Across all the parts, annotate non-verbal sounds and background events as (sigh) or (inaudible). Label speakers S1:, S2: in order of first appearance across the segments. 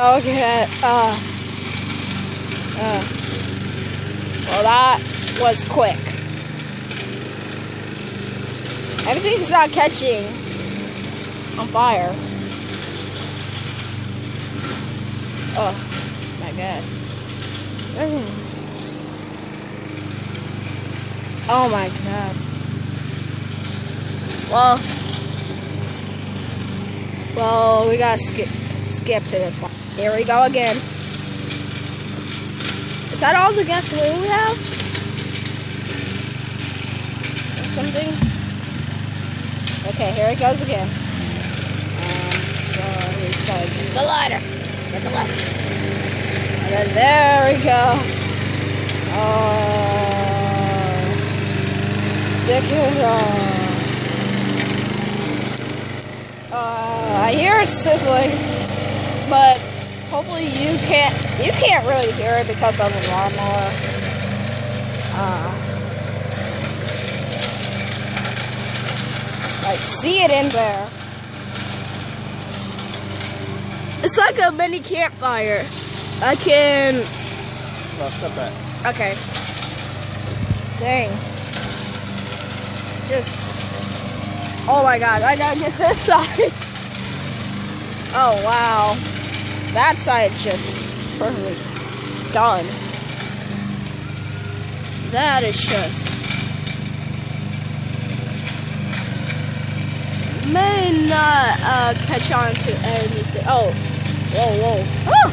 S1: Okay, uh, uh, well that was quick. Everything's not catching on fire. Oh, my god. (sighs) Oh my god. Well, well, we gotta skip skip to this one. Here we go again. Is that all the gasoline we have? Or something? Okay, here it goes again. Um, so get the lighter. Get the lighter. And then there we go. Oh, stick it on. Uh, I hear it sizzling, but hopefully you can't. You can't really hear it because of the lawnmower. Uh, I see it in there. It's like a mini campfire. I can.
S2: No, step back.
S1: Okay. Dang. Just. Oh my god, I gotta get this (laughs) side. Oh wow. That side's just perfectly done. That is just. May not uh, catch on to anything. Oh. Whoa, whoa. Oh!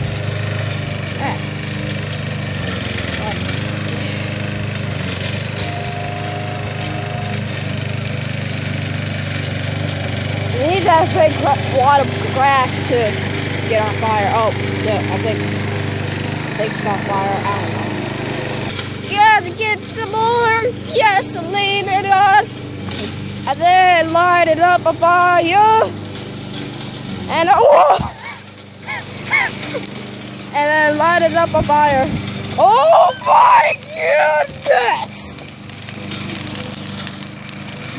S1: We need that big gra- of grass to get on fire. Oh, yeah, I think, it's on fire. I don't know. Gotta get some more gasoline in us. And then light it up a fire. And, oh! (laughs) and then light it up a fire. Oh my goodness!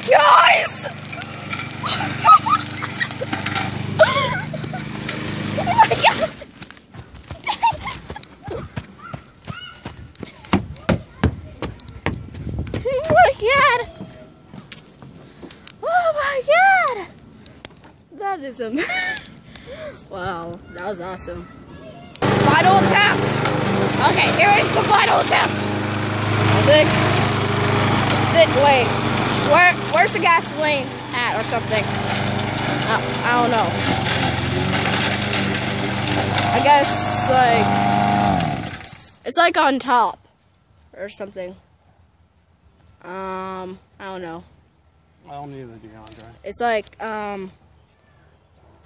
S1: Guys! (laughs) oh my god! oh my god! Oh my god! That is (laughs) wow, that was awesome. Final attempt! Okay, here is the final attempt! I think, think wait, where, where's the gasoline at or something? I, I don't know. I guess, like, it's like on top or something. Um, I don't know.
S2: I don't need the DeAndre.
S1: It's like, um,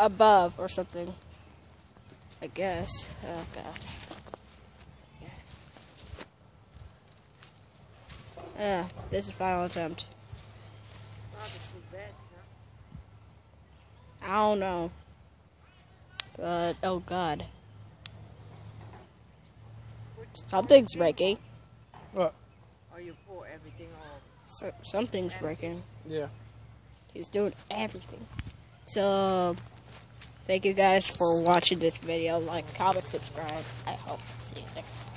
S1: above or something. I guess. Oh, God. Yeah, ah, this is final attempt. I don't know. But, oh, God. Something's breaking.
S2: What?
S3: Or you pour everything off.
S1: So, something's breaking.
S2: Yeah.
S1: He's doing everything. So, thank you guys for watching this video. Like, comment, subscribe. I hope to see you next time.